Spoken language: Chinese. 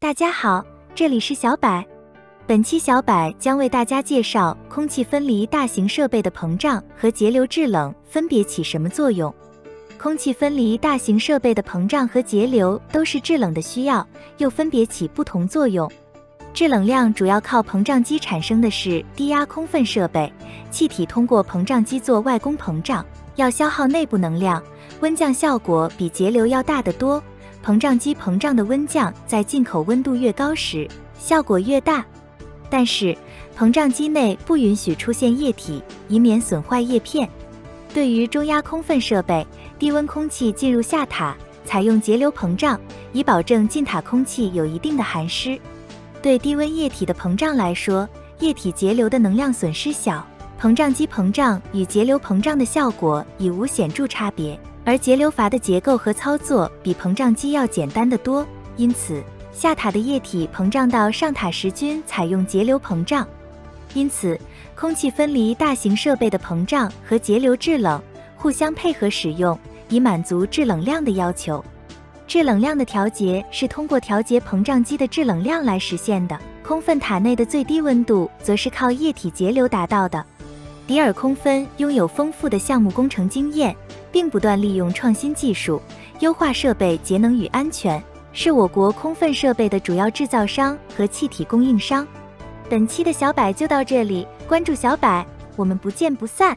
大家好，这里是小柏。本期小柏将为大家介绍空气分离大型设备的膨胀和节流制冷分别起什么作用。空气分离大型设备的膨胀和节流都是制冷的需要，又分别起不同作用。制冷量主要靠膨胀机产生的是低压空分设备，气体通过膨胀机做外功膨胀，要消耗内部能量，温降效果比节流要大得多。膨胀机膨胀的温降在进口温度越高时，效果越大。但是，膨胀机内不允许出现液体，以免损坏叶片。对于中压空分设备，低温空气进入下塔，采用节流膨胀，以保证进塔空气有一定的含湿。对低温液体的膨胀来说，液体节流的能量损失小，膨胀机膨胀与节流膨胀的效果已无显著差别。而节流阀的结构和操作比膨胀机要简单得多，因此下塔的液体膨胀到上塔时均采用节流膨胀。因此，空气分离大型设备的膨胀和节流制冷互相配合使用，以满足制冷量的要求。制冷量的调节是通过调节膨胀机的制冷量来实现的。空分塔内的最低温度则是靠液体节流达到的。迪尔空分拥有丰富的项目工程经验。并不断利用创新技术优化设备节能与安全，是我国空分设备的主要制造商和气体供应商。本期的小百就到这里，关注小百，我们不见不散。